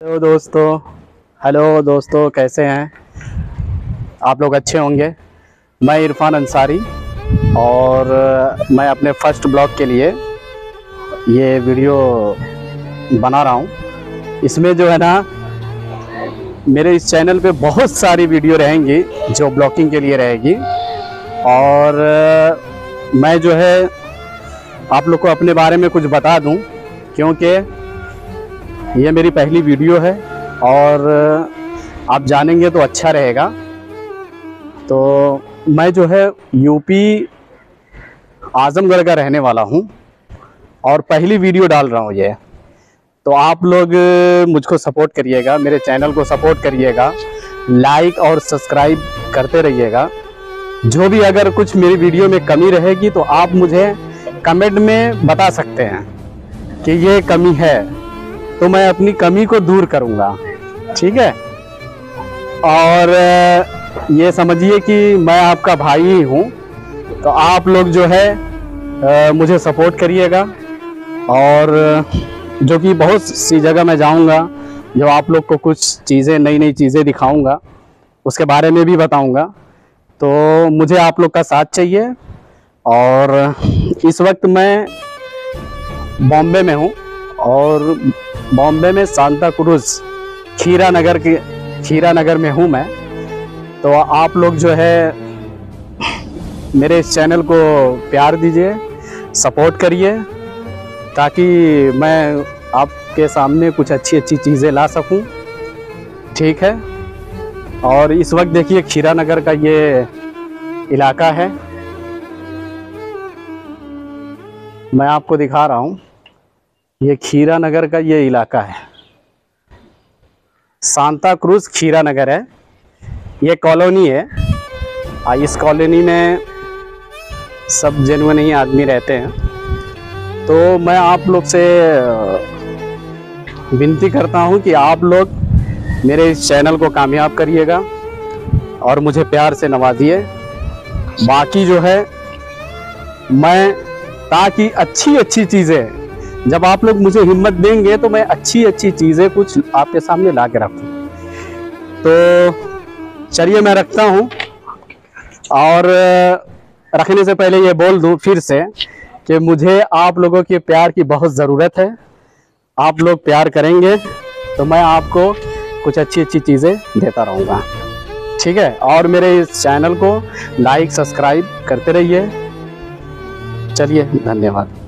Hello दोस्तों। Hello दोस्तों, कैसे हैं? आप लोग अच्छे होंगे। मैं इरफान अंसारी और मैं अपने फ़र्स्ट ब्लॉग के लिए ये वीडियो बना रहा हूँ। इसमें जो है ना, मेरे इस चैनल पे बहुत सारी वीडियो रहेंगी जो ब्लॉगिंग के लिए रहेगी। और मैं जो है, आप लोग को अपने बारे में कुछ बता दूँ, क्योंकि ये मेरी पहली वीडियो है और आप जानेंगे तो अच्छा रहेगा। तो मैं जो है यूपी आजमगढ़ का रहने वाला हूँ और पहली वीडियो डाल रहा हूँ ये। तो आप लोग मुझको सपोर्ट करिएगा, मेरे चैनल को सपोर्ट करिएगा, लाइक और सब्सक्राइब करते रहिएगा। जो भी अगर कुछ मेरी वीडियो में कमी रहेगी तो आप मुझे कमेंट में बता सकते हैं कि ये कमी है। तो मैं अपनी कमी को दूर करूँगा। ठीक है? और ये समझिए कि मैं आपका भाई ही हूँ तो आप लोग जो है अ, मुझे सपोर्ट करिएगा। और जो कि बहुत सी जगह मैं जाऊँगा जो आप लोग को कुछ चीज़ें नई नई चीज़ें दिखाऊँगा उसके बारे में भी बताऊँगा। तो मुझे आप लोग का साथ चाहिए। और इस वक्त मैं बॉम्बे में हूँ। और बॉम्बे में सांता क्रूज खीरा नगर के, खीरा नगर में हूँ मैं। तो आप लोग जो है, मेरे इस चैनल को प्यार दीजिए, सपोर्ट करिए, ताकि मैं आपके सामने कुछ अच्छी अच्छी चीज़ें ला सकूँ। ठीक है? और इस वक्त देखिए, खीरा नगर का ये इलाका है। मैं आपको दिखा रहा हूँ। ये खीरा नगर का ये इलाका है। सांता क्रूज खीरा नगर है। ये कॉलोनी है। आ, इस कॉलोनी में सब जेनुअन ही आदमी रहते हैं। तो मैं आप लोग से विनती करता हूँ कि आप लोग मेरे इस चैनल को कामयाब करिएगा और मुझे प्यार से नवाजिए। बाकी जो है मैं ताकि अच्छी अच्छी चीज़ें जब आप लोग मुझे हिम्मत देंगे तो मैं अच्छी अच्छी चीज़ें कुछ आपके सामने ला के रखूँ। तो चलिए मैं रखता हूँ। और रखने से पहले ये बोल दूँ फिर से कि मुझे आप लोगों के प्यार की बहुत ज़रूरत है। आप लोग प्यार करेंगे तो मैं आपको कुछ अच्छी अच्छी चीज़ें देता रहूँगा। ठीक है? और मेरे इस चैनल को लाइक, सब्सक्राइब करते रहिए। चलिए, धन्यवाद।